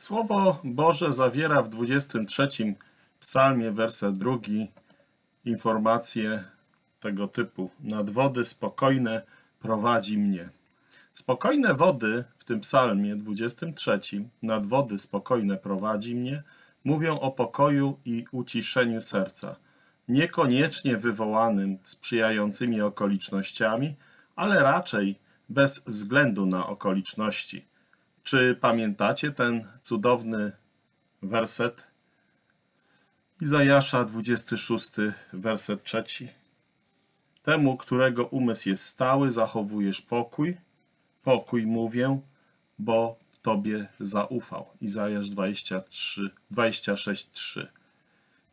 Słowo Boże zawiera w 23 psalmie, werset drugi, informacje tego typu. Nad wody spokojne prowadzi mnie. Spokojne wody w tym psalmie 23, nad wody spokojne prowadzi mnie, mówią o pokoju i uciszeniu serca. Niekoniecznie wywołanym sprzyjającymi okolicznościami, ale raczej bez względu na okoliczności. Czy pamiętacie ten cudowny werset? Izajasza 26, werset 3. Temu, którego umysł jest stały, zachowujesz pokój. Pokój mówię, bo Tobie zaufał. Izajasz 23, 26, 3.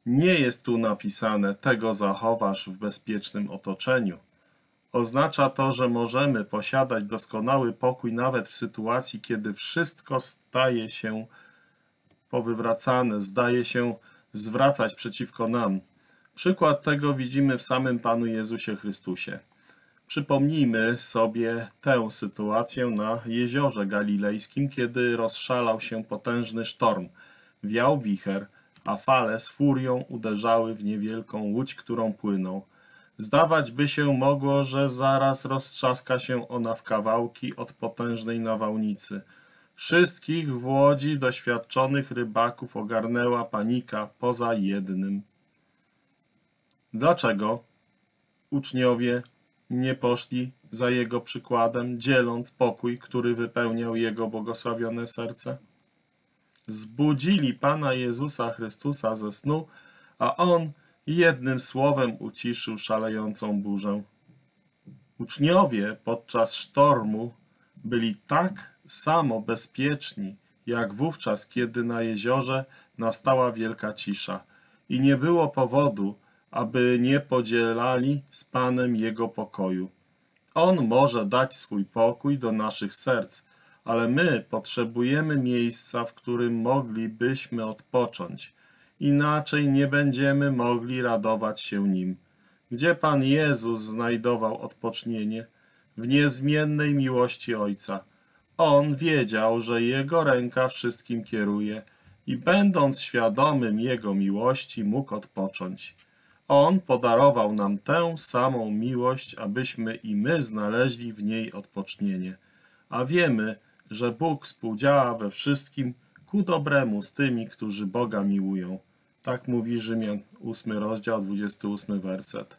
Nie jest tu napisane, tego zachowasz w bezpiecznym otoczeniu. Oznacza to, że możemy posiadać doskonały pokój nawet w sytuacji, kiedy wszystko staje się powywracane, zdaje się zwracać przeciwko nam. Przykład tego widzimy w samym Panu Jezusie Chrystusie. Przypomnijmy sobie tę sytuację na jeziorze galilejskim, kiedy rozszalał się potężny sztorm. Wiał wicher, a fale z furią uderzały w niewielką łódź, którą płynął. Zdawać by się mogło, że zaraz roztrzaska się ona w kawałki od potężnej nawałnicy. Wszystkich w łodzi doświadczonych rybaków ogarnęła panika poza jednym. Dlaczego uczniowie nie poszli za jego przykładem, dzieląc pokój, który wypełniał jego błogosławione serce? Zbudzili Pana Jezusa Chrystusa ze snu, a On jednym słowem uciszył szalejącą burzę. Uczniowie podczas sztormu byli tak samo bezpieczni, jak wówczas, kiedy na jeziorze nastała wielka cisza i nie było powodu, aby nie podzielali z Panem Jego pokoju. On może dać swój pokój do naszych serc, ale my potrzebujemy miejsca, w którym moglibyśmy odpocząć. Inaczej nie będziemy mogli radować się Nim. Gdzie Pan Jezus znajdował odpocznienie? W niezmiennej miłości Ojca. On wiedział, że Jego ręka wszystkim kieruje i będąc świadomym Jego miłości mógł odpocząć. On podarował nam tę samą miłość, abyśmy i my znaleźli w niej odpocznienie. A wiemy, że Bóg współdziała we wszystkim ku dobremu z tymi, którzy Boga miłują. Tak mówi Rzymian, 8 rozdział, 28 werset.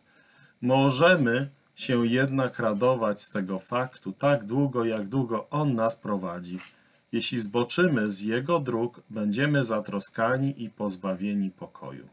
Możemy się jednak radować z tego faktu tak długo, jak długo On nas prowadzi. Jeśli zboczymy z Jego dróg, będziemy zatroskani i pozbawieni pokoju.